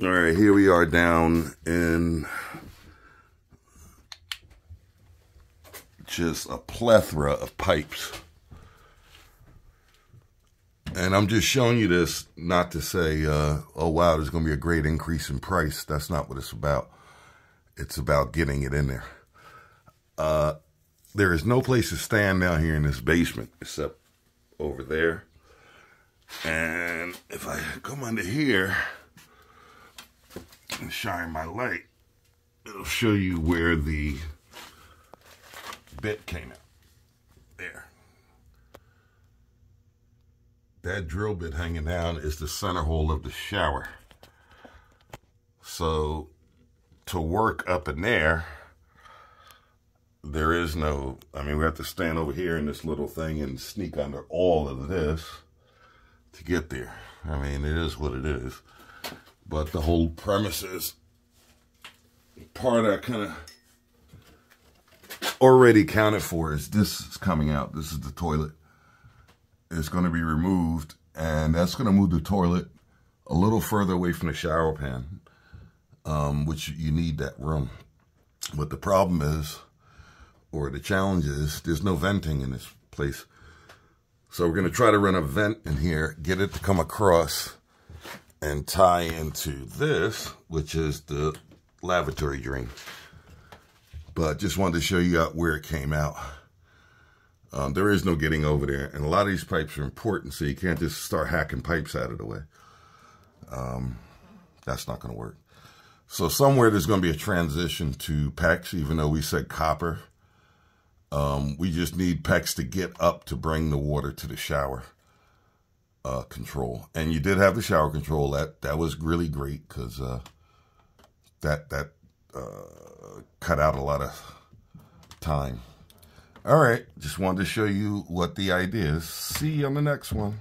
All right, here we are down in just a plethora of pipes. And I'm just showing you this not to say, uh, oh, wow, there's going to be a great increase in price. That's not what it's about. It's about getting it in there. Uh, there is no place to stand down here in this basement except over there. And if I come under here and shine my light, it'll show you where the bit came out. There. That drill bit hanging down is the center hole of the shower. So to work up in there, there is no, I mean, we have to stand over here in this little thing and sneak under all of this to get there. I mean, it is what it is. But the whole premise is part I kind of already counted for is this is coming out. This is the toilet. It's going to be removed, and that's going to move the toilet a little further away from the shower pan, um, which you need that room. But the problem is, or the challenge is, there's no venting in this place. So we're going to try to run a vent in here, get it to come across and tie into this, which is the lavatory drain. But just wanted to show you out where it came out. Um, there is no getting over there. And a lot of these pipes are important, so you can't just start hacking pipes out of the way. Um, that's not going to work. So somewhere there's going to be a transition to PEX, even though we said copper. Um, we just need PEX to get up to bring the water to the shower uh, control. And you did have the shower control. That that was really great because uh, that that uh, cut out a lot of time. All right, just wanted to show you what the idea is. See you on the next one.